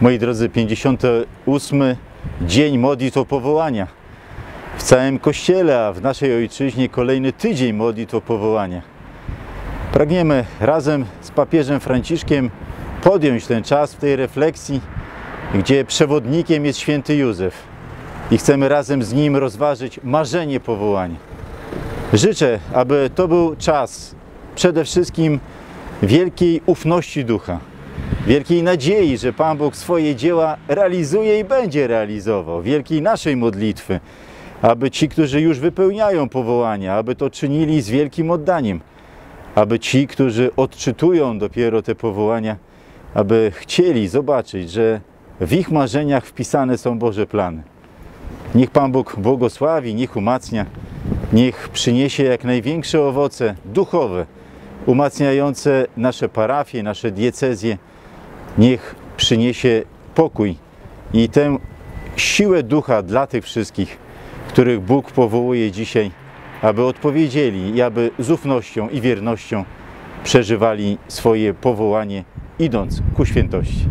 Moi drodzy, 58 dzień modlitw o powołania. W całym Kościele, a w naszej Ojczyźnie kolejny tydzień modlitw o powołania. Pragniemy razem z papieżem Franciszkiem podjąć ten czas w tej refleksji, gdzie przewodnikiem jest święty Józef i chcemy razem z nim rozważyć marzenie powołania. Życzę, aby to był czas przede wszystkim wielkiej ufności ducha, wielkiej nadziei, że Pan Bóg swoje dzieła realizuje i będzie realizował, wielkiej naszej modlitwy, aby ci, którzy już wypełniają powołania, aby to czynili z wielkim oddaniem, aby ci, którzy odczytują dopiero te powołania, aby chcieli zobaczyć, że w ich marzeniach wpisane są Boże plany. Niech Pan Bóg błogosławi, niech umacnia, niech przyniesie jak największe owoce duchowe, umacniające nasze parafie, nasze diecezje. Niech przyniesie pokój i tę siłę ducha dla tych wszystkich, których Bóg powołuje dzisiaj, aby odpowiedzieli i aby z ufnością i wiernością przeżywali swoje powołanie, idąc ku świętości.